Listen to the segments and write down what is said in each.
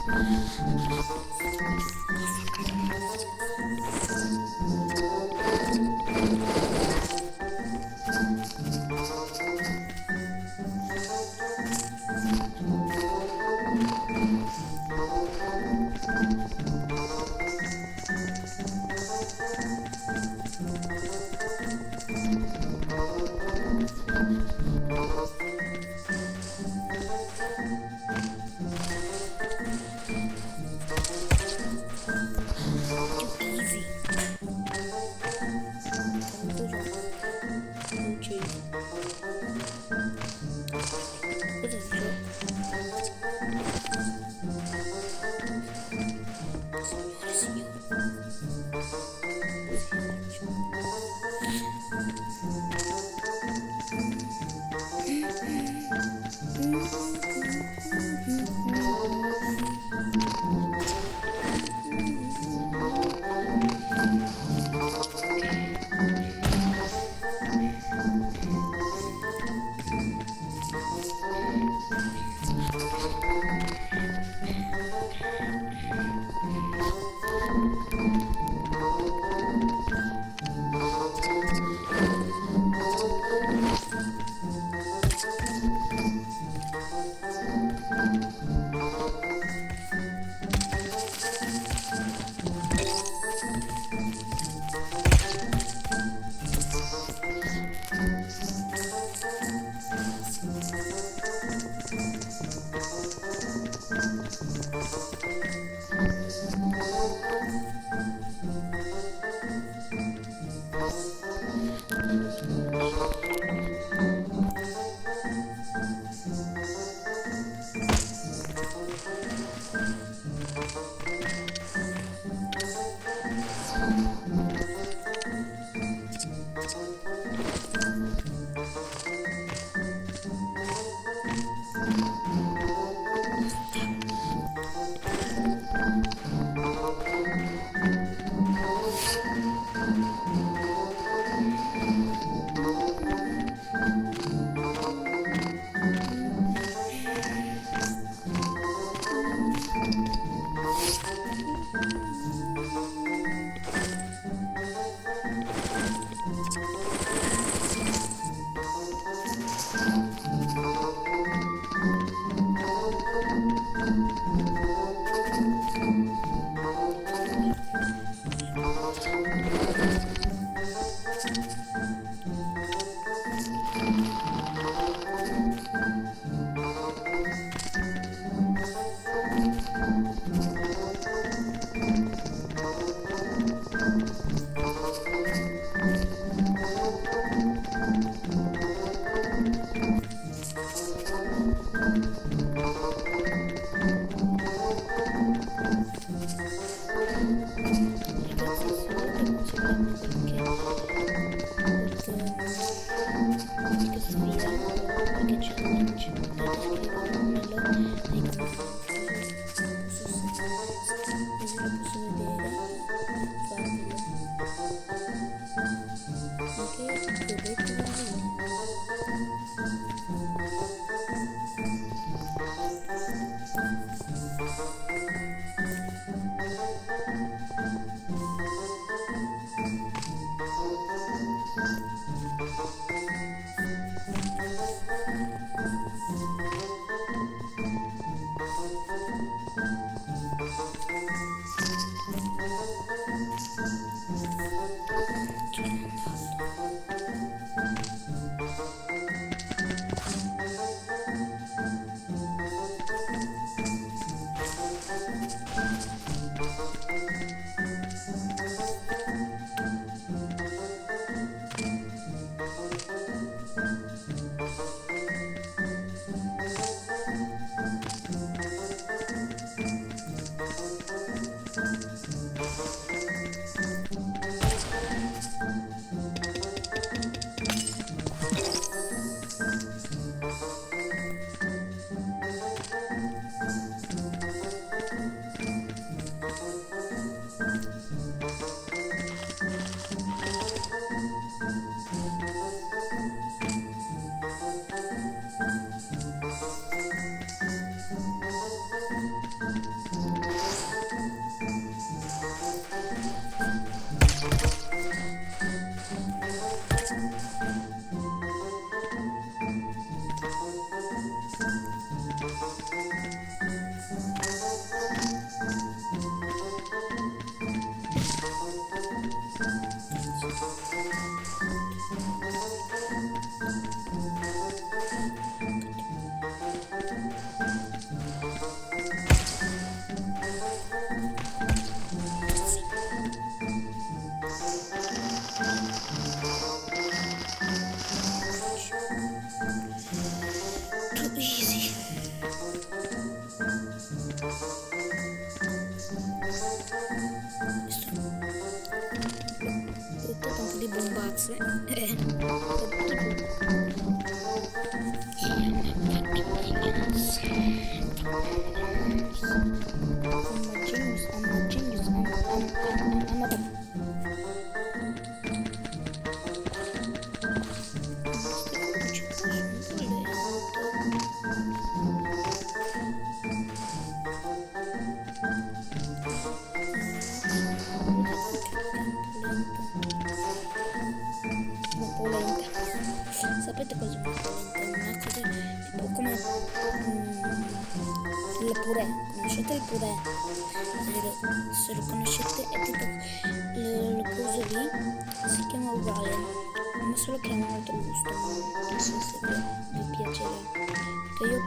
不怎么 说。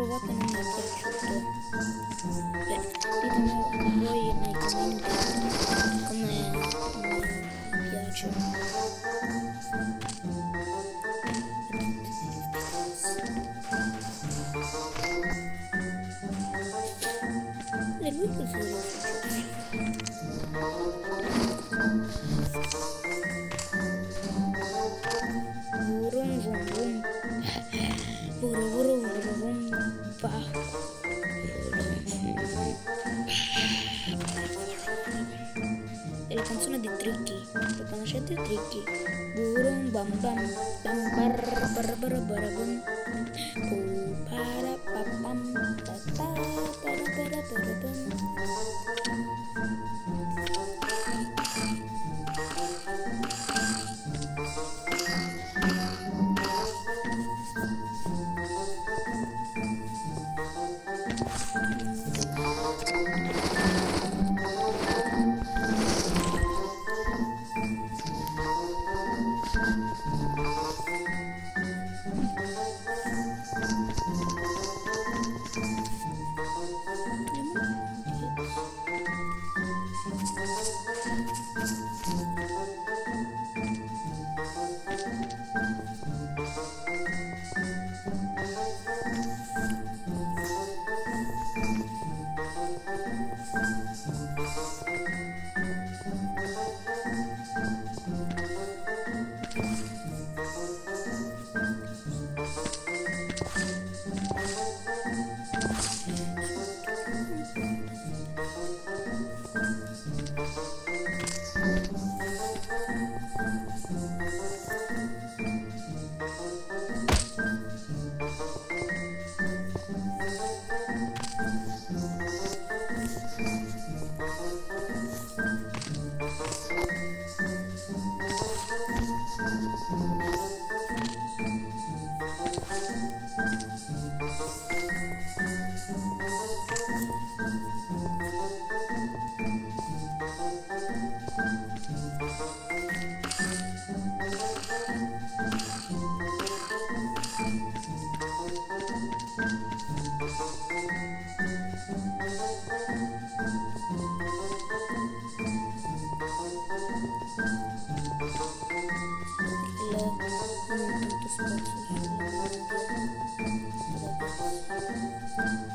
Perché io Thank you.